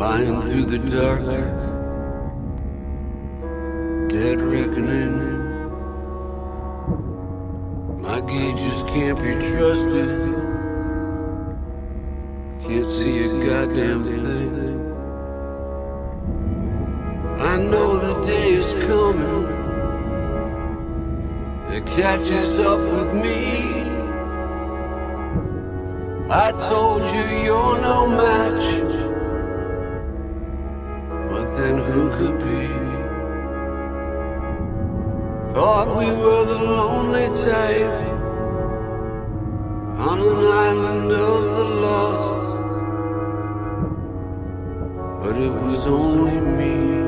flying through the dark, dead reckoning. My gauges can't be trusted. Can't see a goddamn thing. I know the day is coming that catches up with me. I told you you're no match, could be? Thought we were the lonely type on an island of the lost, but it was only me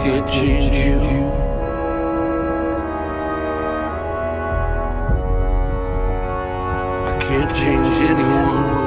I can't change you. I can't change anyone.